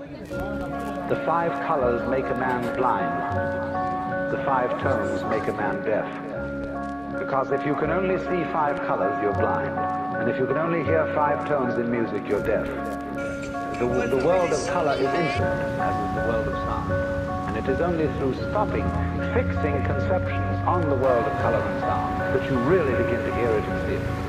The five colors make a man blind. The five tones make a man deaf. Because if you can only see five colors, you're blind. And if you can only hear five tones in music, you're deaf. The, the world of color is infinite, as is the world of sound. And it is only through stopping, fixing conceptions on the world of color and sound, that you really begin to hear it and see it.